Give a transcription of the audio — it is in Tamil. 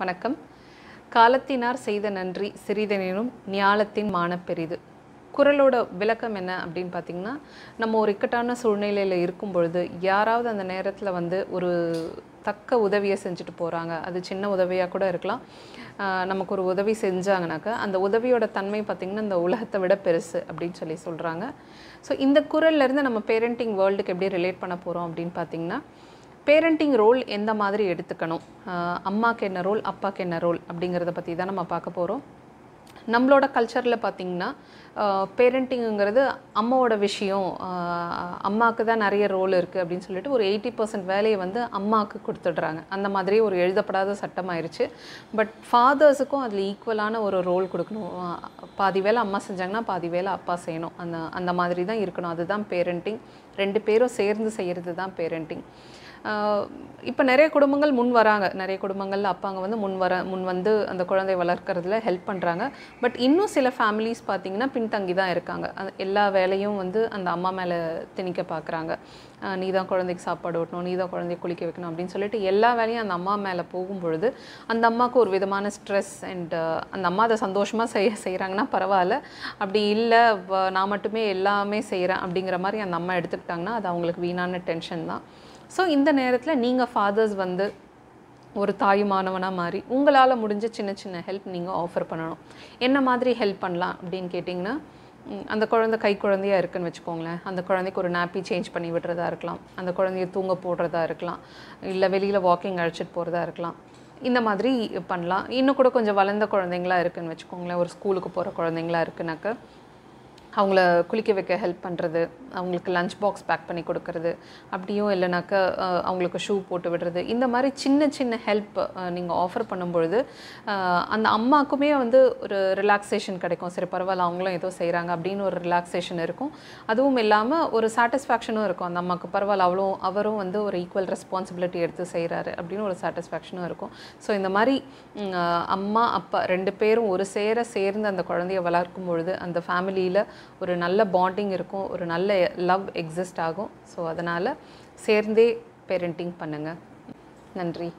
வணக்கம். காலத்தினார் செய்த நன்றி சிறிதெனினும் ஞாலத்தின் மானப்பெரிது. குரலோட விளக்கம் என்ன அப்படின்னு பார்த்தீங்கன்னா நம்ம ஒரு இக்கட்டான சூழ்நிலையில் இருக்கும் பொழுது யாராவது அந்த நேரத்தில் வந்து ஒரு தக்க உதவியை செஞ்சுட்டு போகிறாங்க அது சின்ன உதவியாக கூட இருக்கலாம். நமக்கு ஒரு உதவி செஞ்சாங்கனாக்கா அந்த உதவியோட தன்மை பார்த்திங்கன்னா இந்த உலகத்தை விட பெருசு அப்படின்னு சொல்லி சொல்கிறாங்க ஸோ இந்த குரல்லேருந்து நம்ம பேரண்டிங் வேர்ல்டுக்கு எப்படி ரிலேட் பண்ண போகிறோம் அப்படின்னு பார்த்தீங்கன்னா பேரண்டிங் ரோல் எந்த மாதிரி எடுத்துக்கணும்? அம்மாக்கு என்ன ரோல் அப்பாக்கு என்ன ரோல் அப்படிங்கிறத பற்றி தான் நம்ம பார்க்க போகிறோம் நம்மளோட கல்ச்சரில் பார்த்திங்கன்னா பேரண்டிங்குங்கிறது அம்மாவோட விஷயம். அம்மாவுக்கு தான் நிறைய ரோல் இருக்குது அப்படின்னு சொல்லிட்டு ஒரு எயிட்டி பர்சன்ட் வேலையை வந்து அம்மாவுக்கு கொடுத்துடுறாங்க. அந்த மாதிரி ஒரு எழுதப்படாத சட்டமாயிருச்சு பட் ஃபாதர்ஸுக்கும் அதில் ஈக்குவலான ஒரு ரோல் கொடுக்கணும். பாதி வேலை அம்மா செஞ்சாங்கன்னா பாதி வேலை அப்பா செய்யணும். அந்த அந்த மாதிரி தான் இருக்கணும். அதுதான் பேரண்டிங் ரெண்டு பேரும் சேர்ந்து செய்கிறது தான் பேரண்டிங் இப்போ நிறைய குடும்பங்கள் முன் வராங்க. நிறைய குடும்பங்களில் அப்பாங்க வந்து முன் வர முன் வந்து அந்த குழந்தை வளர்க்குறதுல ஹெல்ப் பண்ணுறாங்க பட் இன்னும் சில ஃபேமிலிஸ் பார்த்தீங்கன்னா பின்தங்கி தான் இருக்காங்க. எல்லா வேலையும் வந்து அந்த அம்மா மேலே திணிக்க பார்க்குறாங்க நீ தான் குழந்தைக்கு சாப்பாடு ஓட்டணும் நீ தான் குழந்தைய குளிக்க வைக்கணும் அப்படின்னு சொல்லிட்டு எல்லா வேலையும் அந்த அம்மா மேலே போகும் பொழுது அந்த அம்மாவுக்கு ஒரு விதமான ஸ்ட்ரெஸ் அண்ட் அந்த அம்மா அதை சந்தோஷமாக செய்ய செய்கிறாங்கன்னா பரவாயில்ல. அப்படி இல்லை நான் மட்டுமே எல்லாமே செய்கிறேன் அப்படிங்கிற மாதிரி அந்த அம்மா எடுத்துக்கிட்டாங்கன்னா அது அவங்களுக்கு வீணான டென்ஷன் தான். ஸோ இந்த நேரத்தில் நீங்கள் ஃபாதர்ஸ் வந்து ஒரு தாயுமானவனாக மாறி உங்களால் முடிஞ்ச சின்ன சின்ன ஹெல்ப் நீங்கள் ஆஃபர் பண்ணணும். என்ன மாதிரி ஹெல்ப் பண்ணலாம் அப்படின்னு கேட்டிங்கன்னா அந்த குழந்தை கை குழந்தையாக இருக்குன்னு வச்சுக்கோங்களேன். அந்த குழந்தைக்கு ஒரு நாப்பி சேஞ்ச் பண்ணி விடுறதா இருக்கலாம். அந்த குழந்தைய தூங்க போடுறதா இருக்கலாம். இல்லை வெளியில் வாக்கிங் அழைச்சிட்டு போகிறதா இருக்கலாம். இந்த மாதிரி பண்ணலாம். இன்னும் கூட கொஞ்சம் வளர்ந்த குழந்தைங்களா இருக்குன்னு வச்சுக்கோங்களேன். ஒரு ஸ்கூலுக்கு போகிற குழந்தைங்களா இருக்குனாக்க அவங்கள குளிக்க வைக்க ஹெல்ப் பண்ணுறது அவங்களுக்கு லஞ்ச் பாக்ஸ் பேக் பண்ணி கொடுக்கறது அப்படியும் இல்லைனாக்கா அவங்களுக்கு ஷூ போட்டு விடுறது. இந்த மாதிரி சின்ன சின்ன ஹெல்ப் நீங்கள் ஆஃபர் பண்ணும்பொழுது அந்த அம்மாக்குமே வந்து ஒரு ரிலாக்ஸேஷன் கிடைக்கும். சரி பரவாயில்ல அவங்களும் ஏதோ செய்கிறாங்க அப்படின்னு ஒரு ரிலாக்ஸேஷன் இருக்கும். அதுவும் இல்லாமல் ஒரு சாட்டிஸ்ஃபேக்ஷனும் இருக்கும். அந்த அம்மாவுக்கு பரவாயில்ல அவ்வளோ அவரும் வந்து ஒரு ஈக்குவல் ரெஸ்பான்சிபிலிட்டி எடுத்து செய்கிறாரு அப்படின்னு ஒரு சாட்டிஸ்ஃபேக்ஷனும் இருக்கும். ஸோ இந்த மாதிரி அம்மா அப்பா ரெண்டு பேரும் ஒரு சேர சேர்ந்து அந்த குழந்தைய வளர்க்கும் பொழுது அந்த ஃபேமிலியில் ஒரு நல்ல பாண்டிங் இருக்கும் ஒரு நல்ல லவ் எக்ஸிஸ்ட் ஆகும். ஸோ அதனால் சேர்ந்தே பேரண்டிங் பண்ணுங்கள் நன்றி.